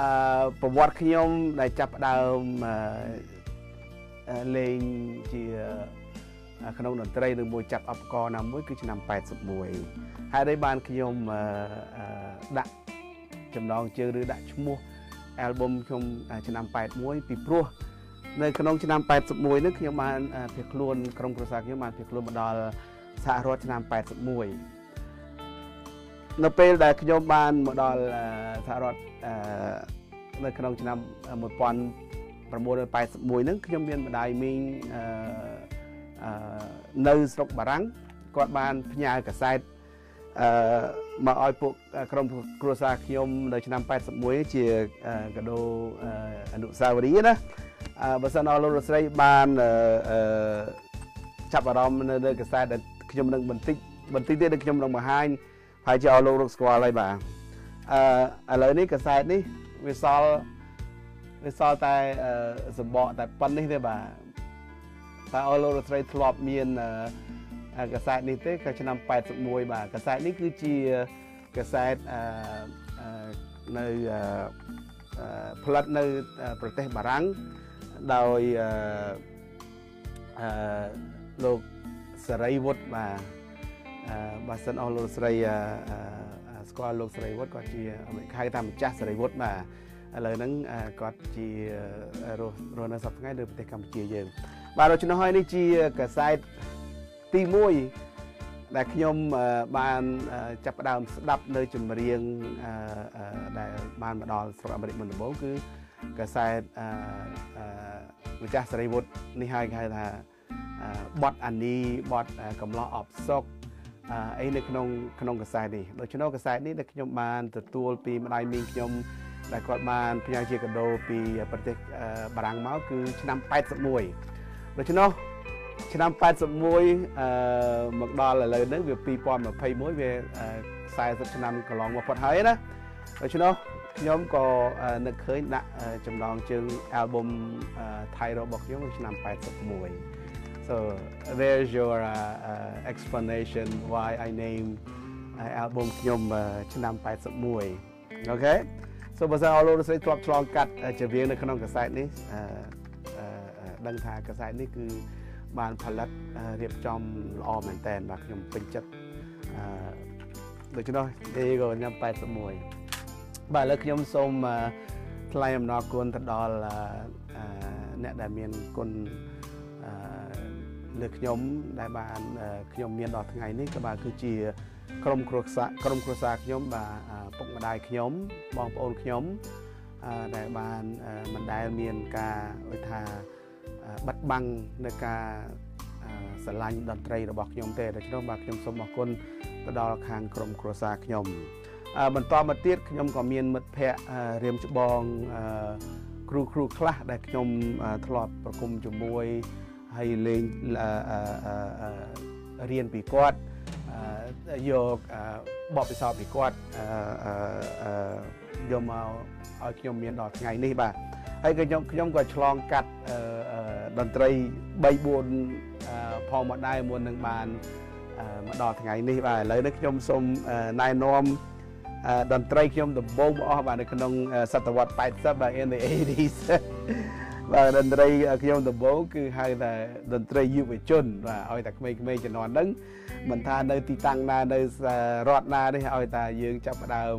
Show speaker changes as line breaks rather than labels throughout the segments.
អឺប្រវត្តិខ្ញុំដែលចាប់ផ្ដើមអឺលេងជាក្នុងតន្ត្រីឬមួយចាប់អបកណាមួយគឺឆ្នាំ81ហើយ đây បានខ្ញុំដាក់ចំណងជើងឬដាក់ឈ្មោះ album ខ្ញុំឆ្នាំ81ពីព្រោះនៅក្នុងឆ្នាំ81នេះខ្ញុំបានភៀសខ្លួនក្រុមគ្រួសារខ្ញុំបានភៀសខ្លួនមកដល់សហរដ្ឋឆ្នាំ81 នៅពេលដែលខ្ញុំបានមកដល់សហរដ្ឋនៅក្នុងឆ្នាំ1981ហ្នឹងខ្ញុំមានម្ដាយមីងនៅស្រុកបារាំងគាត់បានផ្ញើកាសែតអឺមកឲ្យពួកក្រុមគ្រួសារខ្ញុំនៅឆ្នាំ81ជាកាដូអនុស្សាវរីយ៍ណាបើសិនអស់លោកលោកស្រីបានអឺចាប់អារម្មណ៍នៅលើកាសែតដែលខ្ញុំនឹងបន្តិចបន្តិចទៀតដែលខ្ញុំនឹងបង្ហាញ ហើយជាអស់លោកលោកស្គាល់ហើយបាទអឺឥឡូវនេះកាសែតនេះវាសល់វាសល់តែសម្បកតែប៉ុណ្្នេះទេបាទតើអស់លោកលោកស្រីធ្លាប់មានកាសែតនេះទេក៏ឆ្នាំ81បាទកាសែតនេះគឺជាកាសែតនៅផលិតនៅប្រទេសបារាំងដោយអឺលោកសេរីវុឌ្ឍបាទ បើសិនអស់លោកស្រីស្គាល់លោកសេរីវុឌ្ឍគាត់ជាហៅថាម្ចាស់សេរីវុឌ្ឍបាទឥឡូវហ្នឹងគាត់ជារស់រស់នៅសប្តាហ៍នៅប្រទេសកម្ពុជាយើង បាទដូច្នោះហើយនេះជាកាសែតទី1ដែលខ្ញុំបានចាប់ផ្ដើមស្ដាប់នៅចម្រៀងដែលបានមកដល់ស្រុកអាមេរិកមុនដំបូងគឺកាសែតម្ចាស់សេរីវុឌ្ឍនេះហើយគេហៅថាបតអានីបតកំឡោះអបសុក អីនៅក្នុងក្នុងកាសែតនេះដូច្នោះកាសែតនេះដែលខ្ញុំបានទទួលពីម្ដាយមីងខ្ញុំដែលគាត់បានផ្ញើជាកាដូពីប្រទេសបារាំងមកគឺឆ្នាំ81ដូច្នោះឆ្នាំ81អឺមកដល់ឥឡូវហ្នឹងវា2021វា40ឆ្នាំកន្លងមកផុតហើយណាដូច្នោះខ្ញុំក៏នឹកឃើញដាក់ចំណងជើង album ថៃរបស់ខ្ញុំឆ្នាំ81 so there's your uh, uh, explanation why I name uh, album ខ្ញុំឆ្នាំ81 okay so បើសិនអរលោកស្រីធ្លាប់ឆ្លងកាត់ច្រៀងនៅក្នុងកាសែតនេះដឹងថាកាសែតនេះគឺបានផលិតរៀបចំល្អមែនតើបាទខ្ញុំពេញចិត្តអឺដូច្នោះទេក៏ខ្ញុំ81បាទឥឡូវខ្ញុំសូមថ្លែងអំណរគុណទៅដល់អ្នកដែលមានគុណ លើខ្ញុំដែលបានខ្ញុំមានដល់ថ្ងៃនេះក៏បាទគឺជាក្រុមគ្រួសារក្រុមគ្រួសារខ្ញុំបាទពុកម្ដាយខ្ញុំបងប្អូនខ្ញុំដែលបានមិនដែលមានការឧទាហរណ៍បាត់បង់នៅការស្រឡាញ់តន្ត្រីរបស់ខ្ញុំទេដូច្នោះបាទខ្ញុំសូមអរគុណទៅដល់ខាងក្រុមគ្រួសារខ្ញុំបន្តមកទៀតខ្ញុំក៏មានមិត្តភ័ក្តិរៀមច្បងគ្រូគ្រូខ្លះដែលខ្ញុំធ្លាប់ប្រគំជាមួយ ហើយលេងរៀនពីគាត់យកបបពិសោធន៍ពីគាត់យកមកឲ្យខ្ញុំមានដល់ថ្ងៃនេះបាទហើយក៏ខ្ញុំខ្ញុំក៏ឆ្លងកាត់តន្ត្រី3 4ផងមកដែរមុននឹងបានមកដល់ថ្ងៃនេះបាទឥឡូវនេះខ្ញុំសូមណែនាំតន្ត្រីខ្ញុំដំបូងមកអស់បាទនៅក្នុងសតវត្ស80បាទ in the 80s បាទតន្ត្រីខ្ញុំដំបូងគឺហៅថាតន្ត្រីយុវជនបាទឲ្យតែក្មេងៗជំនាន់ហ្នឹងមិនថានៅទីតាំងណានៅរដ្ឋណាទេឲ្យតែយើងចាប់ផ្ដើម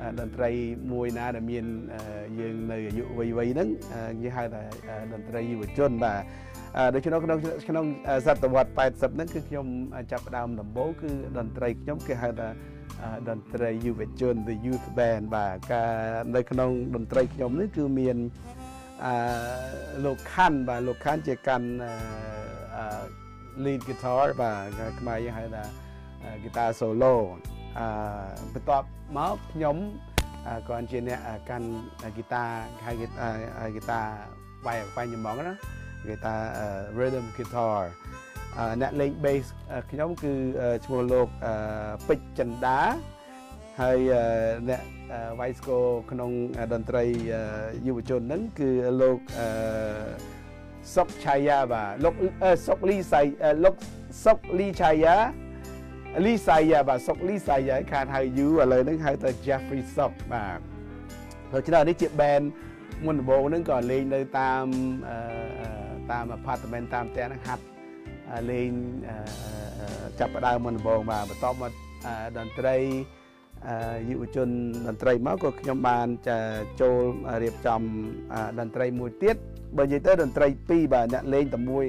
អឺតន្ត្រីមួយណាដែលមានយើងនៅអាយុវ័យវ័យហ្នឹងគេហៅថាតន្ត្រីយុវជនបាទដូច្នោះក្នុងក្នុងសតវត្ស80ហ្នឹងគឺខ្ញុំចាប់ផ្ដើមដំបូងគឺតន្ត្រីខ្ញុំគេហៅថាតន្ត្រីយុវជន the youth band បាទការនៅក្នុងតន្ត្រីខ្ញុំនេះគឺមាន អឺលោកខាន់បាទលោកខាន់ជាកាន់អឺ lead guitar បាទខ្មែរយើងហៅថា guitar solo អឺបន្ទាប់មកខ្ញុំគាត់ជាអ្នកកាន់ហ្គីតាហៅហ្គីតាវាយបាញ់ញ៉ងណាហ្គីតា rhythm guitar អ្នកលេង bass ខ្ញុំគឺឈ្មោះលោកពេជ្រចិន្តា ហើយអ្នកវាយស្គរក្នុងតន្ត្រីយុវជនហ្នឹងគឺលោកសុកឆាយាបាទលោកសុកលីសៃលោកសុកលីឆាយាលីសាយ៉ាបាទសុកលីសាយ៉ាខានហៅយូឥឡូវហ្នឹងហៅទៅ Jeffrey Sok បាទដូច្នេះនេះជា band មុនដំបូងហ្នឹងក៏លេងនៅតាមតាម apartment តាមផ្ទះហ្នឹងហាត់លេងចាប់ផ្ដើមមុនដំបូងបាទបន្ទាប់មកតន្ត្រី យុវជនតន្ត្រីមកក៏ខ្ញុំបានចូលរៀបចំតន្ត្រីមួយទៀតបើនិយាយទៅតន្ត្រីពីរបាទអ្នកលេងតែមួយ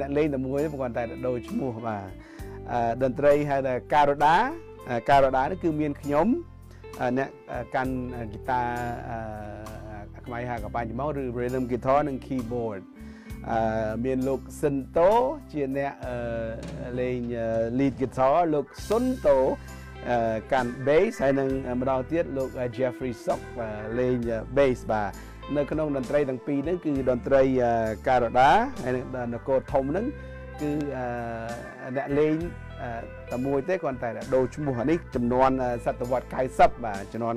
អ្នកលេងតែមួយគ្រាន់តែដូរឈ្មោះបាទតន្ត្រីហៅថាការ៉ូដាការ៉ូដានេះគឺមានខ្ញុំអ្នកកាន់ហ្គីតាខ្មែរហៅកបាញ់មកឬ rhythm guitar និង keyboard អឺមានលោកសិនតូជាអ្នកលេង lead guitar លោកសុនតូ កាន់ bass ហើយនឹងម្ដងទៀតលោក Jeffrey Sok លេង bass បាទនៅក្នុងតន្ត្រីទាំងពីរហ្នឹងគឺតន្ត្រីការ៉ូដាហើយនឹងនគរធំហ្នឹងគឺអ្នកលេងតែមួយទេគ្រាន់តែដូរឈ្មោះនេះចំនួនសតវត្ស90បាទចំនួន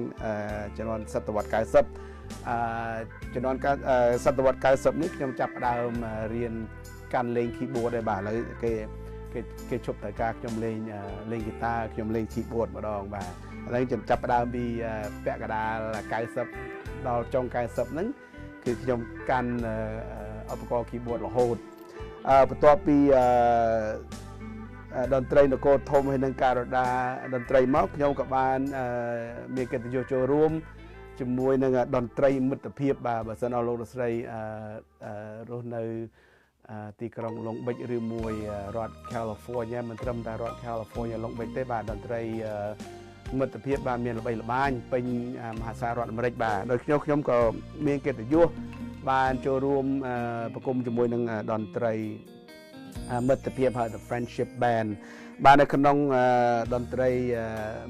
ចំនួនសតវត្ស90អឺចំនួនសតវត្ស90នេះខ្ញុំចាប់ផ្ដើមរៀនកាន់លេង keyboard ដែរបាទឥឡូវគេ គេគេជប់ត្រូវការខ្ញុំលេងលេងហ្គីតាខ្ញុំលេង keyboard ម្ដងបាទឥឡូវខ្ញុំចាប់ផ្ដើមពីពាក់កណ្ដាល90ដល់ចុង90ហ្នឹងគឺខ្ញុំកាន់ឧបករណ៍ keyboard រហូតអឺបន្ទាប់ពីអឺតន្ត្រីនគរធំហើយនឹងការ៉ូដាតន្ត្រីមកខ្ញុំក៏បានមានកិត្តិយសចូលរួមជាមួយនឹងតន្ត្រីមិត្តភាពបាទបើសិនអស់លោកលោកស្រីរស់នៅ ទីក្រុងឡុងបិចឬមួយរដ្ឋ California មិនត្រឹមតែរដ្ឋ California ឡុងបិចទេបាទតន្ត្រីមិត្តភាពបាទមានល្បីល្បាញពេញមហាសារដ្ឋអាមេរិកបាទដោយខ្ញុំខ្ញុំក៏មានកិត្តិយសបានចូលរួមប្រគំជាមួយនឹងតន្ត្រីមិត្តភាពហៅថា friendship band បាទនៅក្នុងតន្ត្រី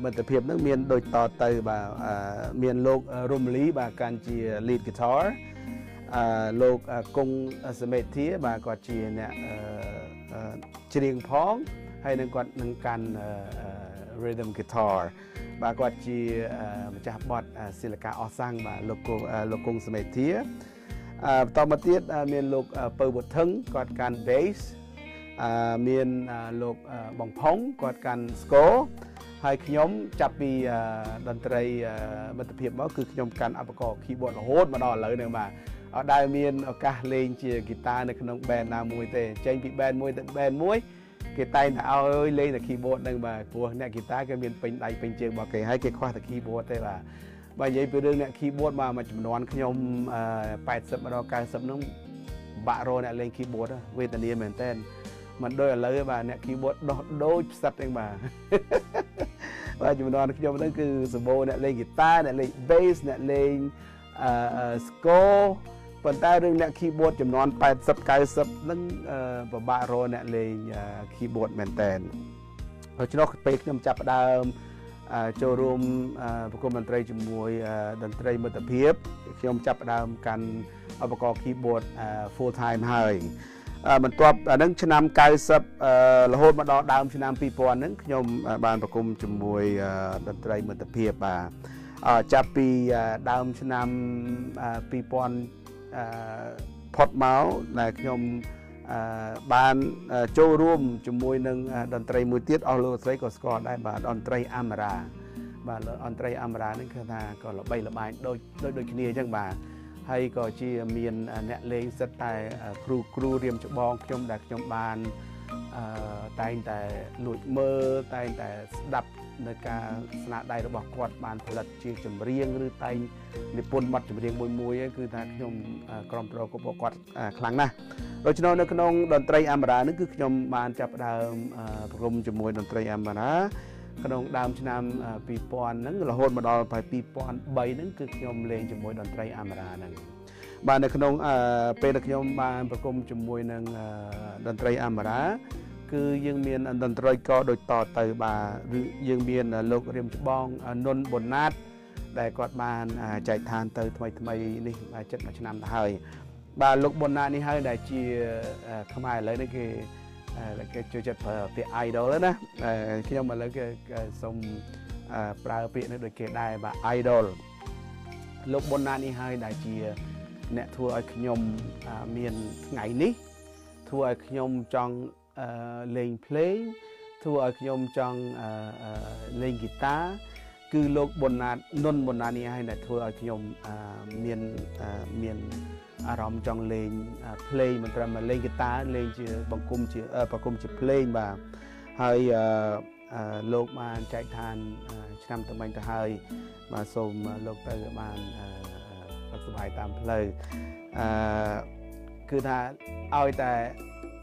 មិត្តភាពហ្នឹងមានដូចតទៅបាទមានលោករំលីបាទកាន់ជា lead guitar អឺលោកគង់សមេធាបាទគាត់ជាអ្នកច្រៀងផងហើយនឹងគាត់នឹងកាន់ rhythm guitar បាទគាត់ជាម្ចាស់បទសិលកាអសាំងបាទលោកលោកគង់សមេធាបន្តមកទៀតមានលោកពៅវុធឹងគាត់កាន់ bass មានលោកបងផុងគាត់កាន់ស្គរហើយខ្ញុំចាប់ពីតន្ត្រីមិត្តភាពមកគឺខ្ញុំកាន់ឧបករណ៍ keyboard រហូតមកដល់ឥឡូវនេះបាទ អត់ដែលមានឱកាសលេងជាហ្គីតានៅក្នុង band ណាមួយទេចេញពី band មួយទៅ band មួយគេតែងតែឲ្យលេងតែ keyboard ហ្នឹងបាទព្រោះអ្នកហ្គីតាគេមានពេញដៃពេញជើងរបស់គេហើយគេខ្វះតែ keyboard ទេបាទបើនិយាយពីរឿងអ្នក keyboard បាទមួយចំនួនខ្ញុំ80ដល់90ហ្នឹងបាក់រកអ្នកលេង keyboard វេទនាមែនតើមិនដូចឥឡូវទេបាទអ្នក keyboard ដោះដូចផ្សិតហ្នឹងបាទបាទចំនួនខ្ញុំហ្នឹងគឺសម្បូរអ្នកលេងហ្គីតាអ្នកលេង bass អ្នកលេងអឺ score ប៉ុន្តែរឿងអ្នក keyboard ចំនួន80 90ហ្នឹងពិបាករកអ្នកលេង keyboard មែនតើដូច្នោះពេលខ្ញុំចាប់ផ្ដើមចូលរួមប្រគំតន្ត្រីជាមួយតន្ត្រីមិត្តភាពខ្ញុំចាប់ផ្ដើមកាន់ឧបករណ៍ keyboard full time ហើយបន្ទាប់អានឹងឆ្នាំ90រហូតមកដល់ដើមឆ្នាំ2000ហ្នឹងខ្ញុំបានប្រគំជាមួយតន្ត្រីមិត្តភាពបាទចាប់ពីដើមឆ្នាំ2000 ផុតមកដែលខ្ញុំបានចូលរួមជាមួយនឹងតន្ត្រីមួយទៀតអស់លោកស្រីក៏ស្គាល់ដែរបាទតន្ត្រីអមរាបាទតន្ត្រីអមរានេះគឺថាក៏ល្បីល្បាញដូចដូចដូចគ្នាអញ្ចឹងបាទហើយក៏ជាមានអ្នកលេងសិតតែគ្រូគ្រូរៀមច្បងខ្ញុំដែលខ្ញុំបានតែងតែលួចមើលតែងតែស្ដាប់ នៅការស្នាដៃរបស់គាត់បានផលិតជាចម្រៀងឬតែងនិពន្ធបទចម្រៀងមួយមួយគឺថាខ្ញុំក្រុមប្រកបគាត់ខ្លាំងណាស់ដូច្នេះនៅក្នុងតន្ត្រីអមរានេះគឺខ្ញុំបានចាប់ផ្ដើមប្រគំជាមួយតន្ត្រីអមរាក្នុងដើមឆ្នាំ2000ហ្នឹងរហូតមកដល់2003ហ្នឹងគឺខ្ញុំលេងជាមួយតន្ត្រីអមរាហ្នឹងបាទនៅក្នុងពេលដែលខ្ញុំបានប្រគំជាមួយនឹងតន្ត្រីអមរា គឺយើងមានតន្ត្រីកដូចតទៅបាទឬយើងមានលោករៀមច្បងនុនប៊ុនណាត ដែលគាត់បានចែកឋានទៅថ្មីថ្មីនេះចិត្តមួយឆ្នាំទៅហើយបាទលោកប៊ុនណាតនេះហើយដែលជាខ្មែរឥឡូវនេះគេគេចូលចិត្តប្រើពាក្យ idol ណាខ្ញុំឥឡូវគេសូមប្រើពាក្យនេះដូចគេដែរបាទ idol លោកប៊ុនណាតនេះហើយដែលជាអ្នកធ្វើឲ្យខ្ញុំមានថ្ងៃនេះធ្វើឲ្យខ្ញុំចង់ លេងភ្លេងធ្វើឲ្យខ្ញុំចង់លេងហ្គីតាគឺលោកប៊ុនណាតនុនប៊ុនណានេះហើយដែលធ្វើឲ្យខ្ញុំមានមានអារម្មណ៍ចង់លេងភ្លេងមិនត្រឹមតែលេងហ្គីតាលេងជាបង្គំជាបង្គំជាភ្លេងបាទហើយលោកបានចែកឋានឆ្នាំទៅមិញទៅហើយបាទសូមលោកទៅបានសុខសប្បាយតាមផ្លូវអឺគឺថាឲ្យតែ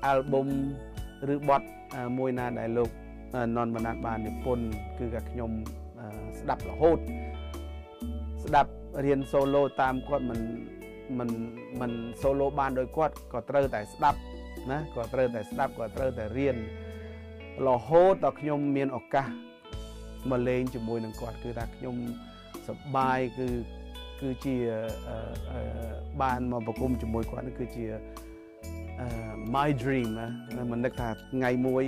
អាល់ប៊ុម ឬបទមួយណាដែលលោកននមណាត់បាននិពន្ធគឺថាខ្ញុំស្ដាប់រហូតស្ដាប់រៀនសូឡូតាមគាត់មិនមិនមិនសូឡូបានដោយគាត់ក៏ត្រូវតែស្ដាប់ណាក៏ត្រូវតែស្ដាប់ក៏ត្រូវតែរៀនរហូតដល់ខ្ញុំមានឱកាសមកលេងជាមួយនឹងគាត់គឺថាខ្ញុំសប្បាយគឺគឺជាបានមកប្រគំជាមួយគាត់នេះគឺជា my dream ណាមិននឹកថាថ្ងៃមួយ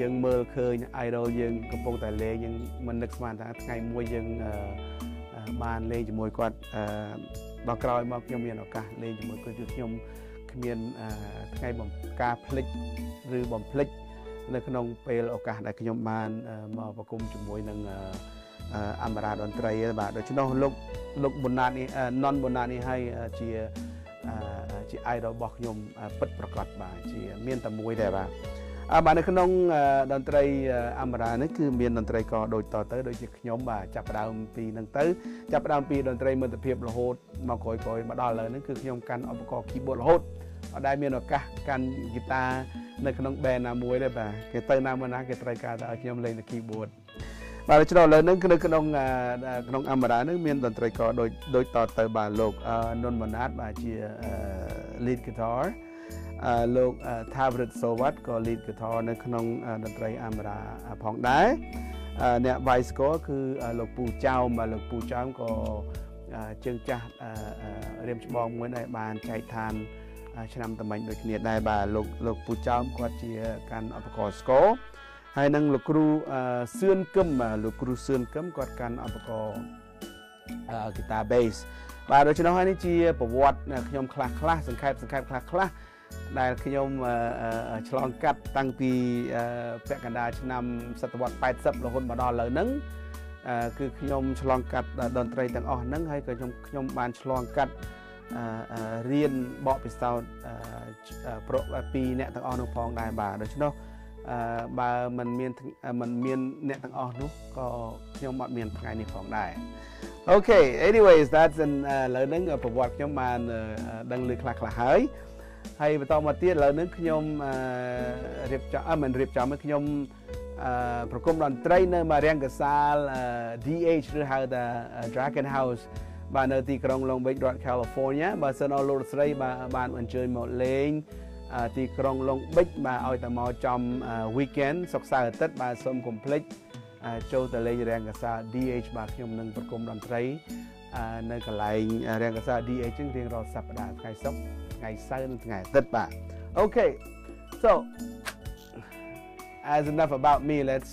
យើងមើលឃើញ idol យើងកំពុងតែលេងយើងមិននឹកស្មានថាថ្ងៃមួយយើងបានលេងជាមួយគាត់ដល់ក្រោយមកខ្ញុំមានឱកាសលេងជាមួយគាត់គឺខ្ញុំគ្មានថ្ងៃបំការភ្លេចឬបំភ្លេចនៅក្នុងពេលឱកាសដែលខ្ញុំបានមកប្រគំជាមួយនឹងអមរាតន្ត្រីបាទដូច្នោះលោកលោកប៊ុនណាតនេះណនប៊ុនណាតនេះហើយជា ជា idol របស់ខ្ញុំពិតប្រកបបាទជាមានតែមួយដែរបាទអើបាទនៅក្នុងតន្ត្រីអមរានេះគឺមានតន្ត្រីក៏ដូចតទៅដូចជាខ្ញុំបាទចាប់ផ្ដើមពីនឹងទៅចាប់ផ្ដើមពីតន្ត្រីមិត្តភាពរហូតមកក្រោយក្រោយមកដល់ឥឡូវនេះគឺខ្ញុំកាន់ឧបករណ៍ keyboard រហូតអត់ដែលមានឱកាសកាន់ហ្គីតានៅក្នុង band ណាមួយទេបាទគេទៅណាមួយណាគេត្រូវការតែឲ្យខ្ញុំលេងតែ keyboard បាទដូច្នោះឥឡូវហ្នឹងគឺនៅក្នុងក្នុងអមរាហ្នឹងមានតន្ត្រីករដូចដូចតទៅបាទលោកនុនម៉ាណាតបាទជា lead guitar លោក Thavrit Sowat ក៏ lead guitar នៅក្នុងតន្ត្រីអមរាផងដែរអ្នក vice score គឺលោកពូចៅបាទលោកពូចៅក៏ជើងចាស់រៀមច្បងមួយដែរបានចែកឋានឆ្នាំតមិញដូចគ្នាដែរបាទលោកលោកពូចៅគាត់ជាកាន់ឧបករណ៍ score ហើយនឹងលោកគ្រូសឿនកឹមលោកគ្រូសឿនកឹមគាត់កាន់ឧបករណ៍ហ្គីតា bass បាទដូច្នោះហើយនេះជាប្រវត្តិខ្ញុំខ្លះខ្លះសង្ខេបសង្ខេបខ្លះខ្លះដែលខ្ញុំឆ្លងកាត់តាំងពីពាក់កណ្ដាលឆ្នាំសតវត្ស80រហូតមកដល់ឥឡូវហ្នឹងគឺខ្ញុំឆ្លងកាត់តន្ត្រីទាំងអស់ហ្នឹងហើយក៏ខ្ញុំខ្ញុំបានឆ្លងកាត់រៀនបកពិសោធន៍ប្រពីអ្នកទាំងអស់នោះផងដែរបាទដូច្នោះ អឺបើមិនមានមិនមានអ្នកទាំងអស់នោះក៏ខ្ញុំអត់មានថ្ងៃនេះផងដែរអូខេ anyways that's an ឥឡូវហ្នឹងប្រវត្តិខ្ញុំបានដឹងលឺខ្លះខ្លះហើយហើយបន្តមកទៀតឥឡូវហ្នឹងខ្ញុំរៀបចំមិនរៀបចំខ្ញុំប្រគំតន្ត្រីនៅមរៀងកសាល DH ឬហៅថា Dragon House បាទនៅទីក្រុង Long Beach រដ្ឋ California បើសិនអស់លោកស្រីបាទបានអញ្ជើញមកលេង ទីក្រុងឡុងប៊ិចបាទឲ្យតែមកចំ weekend សុក្រសៅរ៍អាទិត្យបាទសូមកុំភ្លេចចូលទៅលេងរាំងកាសា DH បាទខ្ញុំនឹងប្រគំតន្ត្រីនៅកន្លែងរាំងកាសា DH ជាងរៀងរាល់សប្តាហ៍ថ្ងៃសុក្រថ្ងៃសៅរ៍និងថ្ងៃអាទិត្យបាទ Okay so as enough about me let's